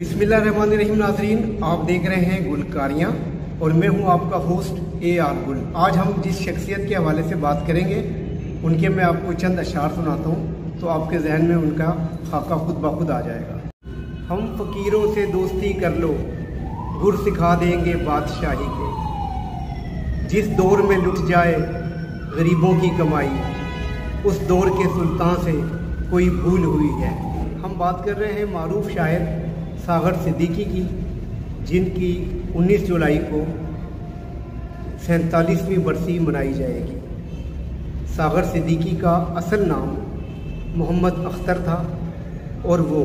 बिस्मिल्लाहिर्रहमानिर्रहीम नाजरीन, आप देख रहे हैं गुलकारियाँ और मैं हूँ आपका होस्ट ए आर गुल। आज हम जिस शख्सियत के हवाले से बात करेंगे, उनके मैं आपको चंद अशार सुनाता हूँ तो आपके जहन में उनका खाका खुद ब खुद आ जाएगा। हम फ़कीरों से दोस्ती कर लो, गुर सिखा देंगे बादशाही के। जिस दौर में लुट जाए गरीबों की कमाई, उस दौर के सुल्तान से कोई भूल हुई है। हम बात कर रहे हैं मारूफ शायर सागर सिद्दीकी की, जिनकी 19 जुलाई को सैंतालीसवीं बरसी मनाई जाएगी। सागर सिद्दीकी का असल नाम मोहम्मद अख्तर था और वो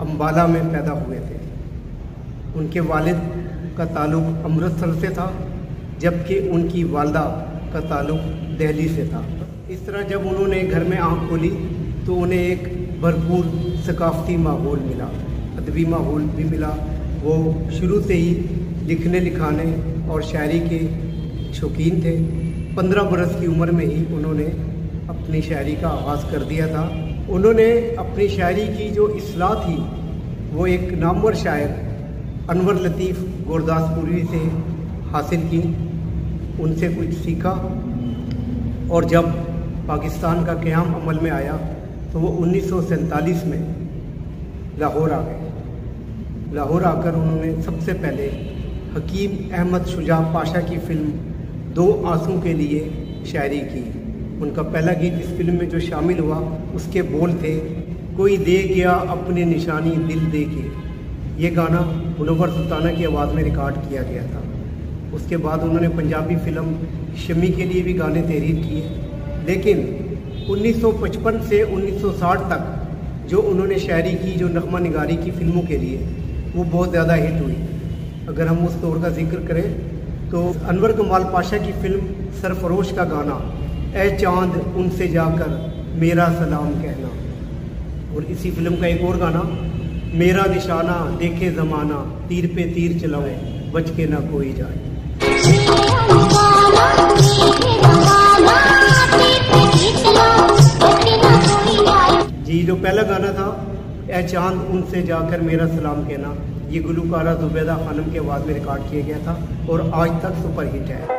अम्बाला में पैदा हुए थे। उनके वालिद का ताल्लुक़ अमृतसर से था, जबकि उनकी वालदा का ताल्लुक़ दिल्ली से था। इस तरह जब उन्होंने घर में आँख खोली तो उन्हें एक भरपूर सकाफती माहौल मिला। अदबी माहौल भी मिला। वो शुरू से ही लिखने, लिखाने और शायरी के शौकीन थे। पंद्रह बरस की उम्र में ही उन्होंने अपनी शायरी का आगाज़ कर दिया था। उन्होंने अपनी शायरी की जो असलाह थी, वो एक नामवर शायर अनवर लतीफ़ गुरदासपुरी से हासिल की। उनसे कुछ सीखा और जब पाकिस्तान का क़्याम अमल में आया तो वो उन्नीस सौ सैंतालीस में लाहौर आ गए। लाहौर आकर उन्होंने सबसे पहले हकीम अहमद शुजा पाशा की फ़िल्म दो आँसू के लिए शायरी की। उनका पहला गीत इस फ़िल्म में जो शामिल हुआ, उसके बोल थे, कोई दे गया अपने निशानी, दिल दे के। ये गाना मुनवर सुल्ताना की आवाज़ में रिकॉर्ड किया गया था। उसके बाद उन्होंने पंजाबी फ़िल्म शमी के लिए भी गाने तहरीर किए। लेकिन 1955 से 1960 तक जो उन्होंने शायरी की, जो नगमा निगारी की फ़िल्मों के लिए वो बहुत ज़्यादा हिट हुई। अगर हम उस दौर का ज़िक्र करें तो अनवर कमाल पाशा की फ़िल्म सरफरोश का गाना ए चाँद उनसे जाकर मेरा सलाम कहना। और इसी फ़िल्म का एक और गाना, मेरा निशाना देखे ज़माना, तीर पे तीर चलाओ बच के ना कोई जाए। जी, जो पहला गाना था ए चाँद उनसे जाकर मेरा सलाम कहना। ये गुलकारा जुबैदा खानम के आवाज़ में रिकॉर्ड किया गया था और आज तक सुपर हिट है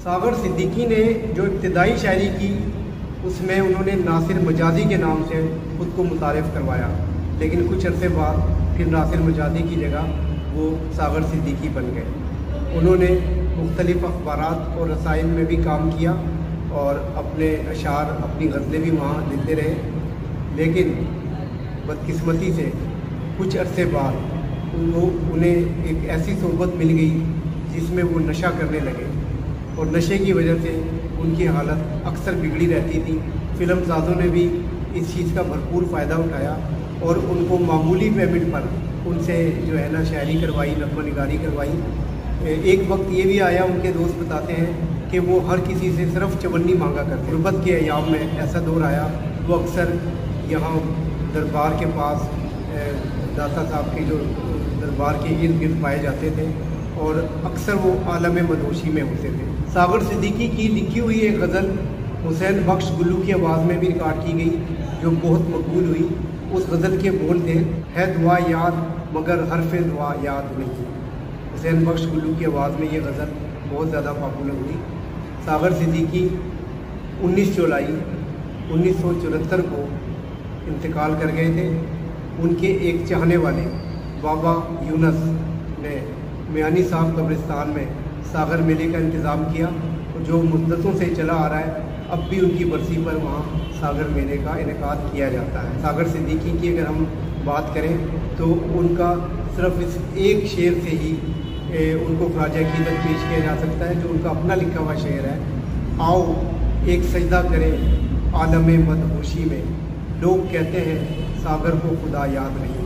सागर सिद्दीकी ने जो इब्तदाई शायरी की उसमें उन्होंने नासिर मजाजी के नाम से खुद को मुतारफ़ करवाया। लेकिन कुछ अरसे बाद फिर नासिर मजाजी की जगह वो सागर सिद्दीकी बन गए। उन्होंने मुख्तलिफ़ अखबार और रसायन में भी काम किया और अपने अशार अपनी गज़लें भी वहाँ लिखते रहे। लेकिन बदकिस्मती से कुछ अरसे बाद उनको, उन्हें एक ऐसी सोबत मिल गई जिसमें वो नशा करने लगे और नशे की वजह से उनकी हालत अक्सर बिगड़ी रहती थी। फ़िल्म साजों ने भी इस चीज़ का भरपूर फ़ायदा उठाया और उनको मामूली पेमेंट पर उनसे जो है ना शायरी करवाई, नगमा निगारी करवाई। एक वक्त ये भी आया, उनके दोस्त बताते हैं कि वो हर किसी से सिर्फ़ चवन्नी मांगा करते गुरबत के अयाम में ऐसा दौर आया, वो अक्सर यहाँ दरबार के पास दाता साहब के जो दरबार के इर्द गिर्द पाए जाते थे और अक्सर वो आलम मदोशी में होते थे। सागर सिद्दीकी की लिखी हुई एक गज़ल हुसैन बख्श गुल्लू की आवाज़ में भी रिकॉर्ड की गई, जो बहुत मकबूल हुई। उस गज़ल के बोल थे, है दुआ याद, मगर हरफ दुआ याद नहीं। हुसैन बख्श गुल्लू की आवाज़ में ये गज़ल बहुत ज़्यादा पॉपुलर हुई। सागर सिद्दीकी 19 जुलाई उन्नीस सौ चौहत्तर को इंतकाल कर गए थे। उनके एक चाहने वाले बाबा यूनस ने मियानी साहब कब्रिस्तान में सागर मेले का इंतज़ाम किया। जो मुद्दतों से चला आ रहा है, अब भी उनकी बरसी पर वहाँ सागर मेले का इनका किया जाता है। सागर सिद्दीकी की अगर हम बात करें तो उनका सिर्फ़ इस एक शेर से ही ए, उनको की तक पेश किया जा सकता है जो उनका अपना लिखा हुआ शेर है। आओ एक सजदा करें आलम मदहोशी में। लोग कहते हैं सागर को खुदा याद नहीं।